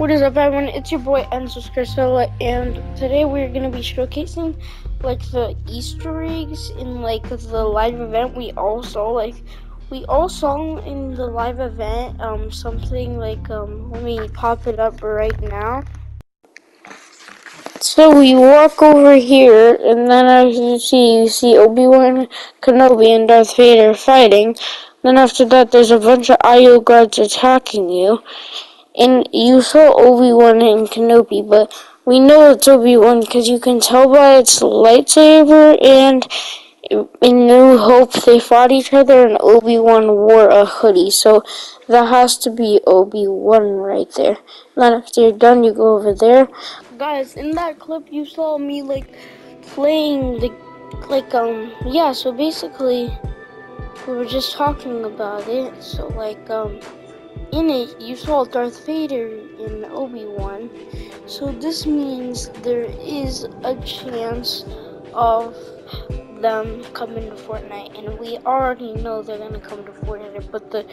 What is up, everyone? It's your boy Enzo Scarsella, and today we're gonna be showcasing like the Easter eggs in like the live event we all saw. Like we all saw in the live event um something like um let me pop it up right now. So we walk over here, and then as you see, you see Obi Wan Kenobi and Darth Vader fighting. Then after that, there's a bunch of IO guards attacking you and you saw Obi-Wan and Kenobi, but we know it's Obi-Wan because you can tell by its lightsaber and in New Hope they fought each other and Obi-Wan wore a hoodie, so that has to be Obi-Wan right there. Then after you're done, you go over there. Guys, in that clip you saw me like playing the, like um, yeah, so basically we were just talking about it, so like um, in it, you saw Darth Vader and Obi-Wan, so this means there is a chance of them coming to Fortnite, and we already know they're gonna come to Fortnite, but the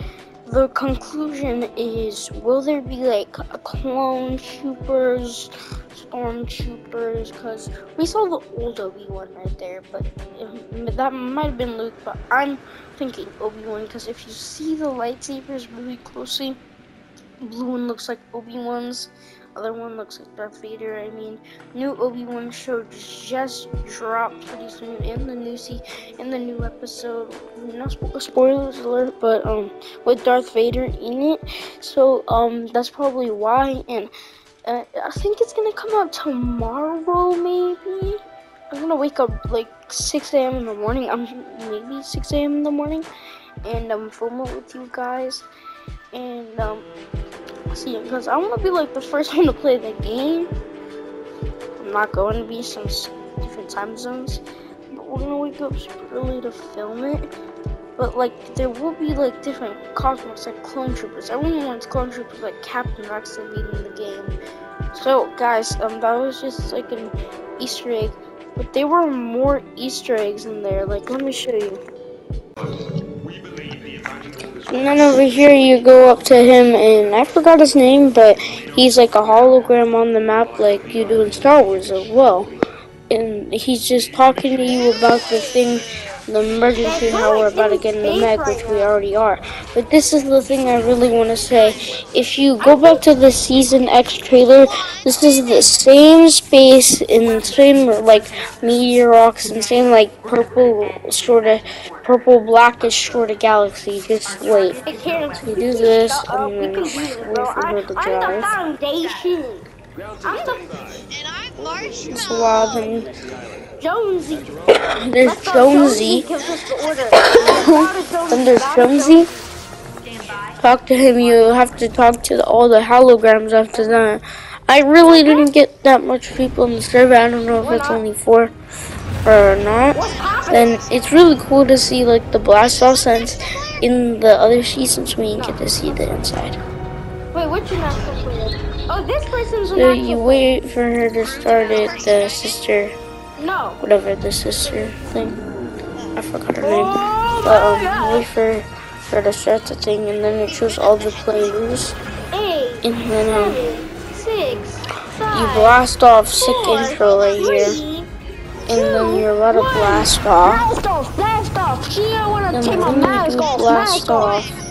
the conclusion is, will there be like a clone troopers, stormtroopers? Because we saw the old Obi-Wan right there, but it, that might have been Luke, but I'm thinking Obi-Wan because if you see the lightsabers really closely, blue one looks like Obi-Wan's, other one looks like Darth Vader. I mean, new Obi-Wan show just dropped pretty soon in the new see in the new episode. Spo spoilers alert, but um, with Darth Vader in it. So um, that's probably why. And uh, I think it's gonna come out tomorrow, maybe. I'm gonna wake up like 6 a.m. in the morning. I'm maybe 6 a.m. in the morning, and I'm um, film it with you guys. And um, because I want to be like the first one to play the game. I'm not going to be some different time zones, but we're gonna wake up early to film it. But like, there will be like different cosmos, like clone troopers. Everyone wants clone troopers, like Captain Rex to be in the game. So guys, um, that was just like an Easter egg, but there were more Easter eggs in there. Like, let me show you. And then over here you go up to him and I forgot his name, but he's like a hologram on the map like you do in Star Wars as well. And he's just talking to you about the thing the emergency how we're about to get in the Meg, which we already are. But this is the thing I really want to say. If you go back to the Season X trailer, this is the same space and same like meteor rocks and same like purple sort of purple blackish sort of galaxy. Just wait. You do this and then wait for her to drive. I'm the and I'm Jonesy. There's Jonesy. then there's Jonesy. Talk to him. You have to talk to the, all the holograms after that. I really didn't get that much people in the server. I don't know if it's only four or not. Then it's really cool to see like the blast off sense in the other seasons we get to see the inside. Wait, what's your master Oh, this person's So you wait for her to start it, the sister. No. Whatever the sister thing. I forgot her name. Oh but um, God. wait for her to start the thing, and then you choose all the players. Eight. And then um, six, five, you blast off sick four, intro right three, here. And then you're about to blast off. Blast off, blast off. Gee, I want to take my mask off. Blast off.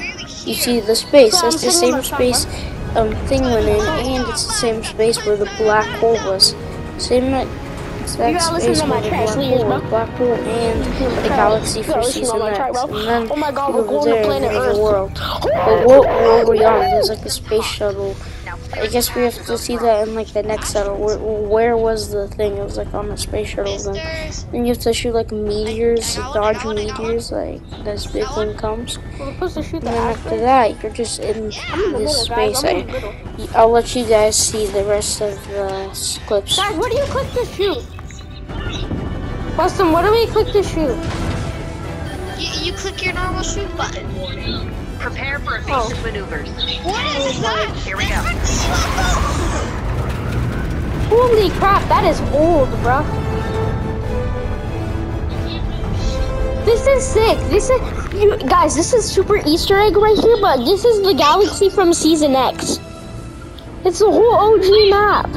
You see the space. That's the same space um thing went in, and it's the same space where the black hole was. Same exact space where the black hole, black hole, and the galaxy for season X. And then oh my God, we're going there, to planet Earth. world. But what world are we on? There's like a space shuttle I guess we have to see that in like the next settle. Where, where was the thing? It was like on the space shuttle. Then, then you have to shoot like meteors, dodge meteors, like this big one comes. And then after that, you're just in this space. I, I'll let you guys see the rest of the clips. Guys, what do you click to shoot? Weston, what do we click to shoot? You, you click your normal shoot button. Prepare for evasive oh. maneuvers. What is that? Here we go. Holy crap, that is old, bro. This is sick. This is, you, guys, this is super Easter egg right here, but this is the galaxy from Season X. It's the whole OG map.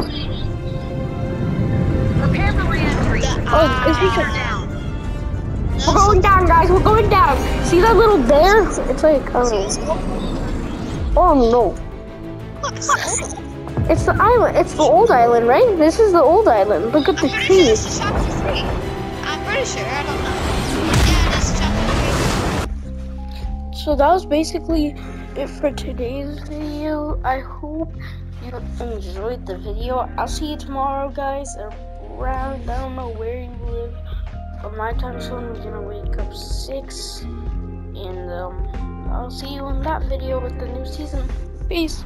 Prepare for re-entry. Oh, is this a- You're down. We're going down, guys. We're going down. See that little bear? It's like, oh, oh no. It's the island. It's the old island, right? This is the old island. Look at the I'm pretty sure this trees. is. I'm pretty sure. I don't know. Yeah, this is chapter three. So that was basically it for today's video. I hope you enjoyed the video. I'll see you tomorrow, guys. Around, I don't know where you live, but my time zone. We're gonna wake up six, and um, I'll see you in that video with the new season. Peace.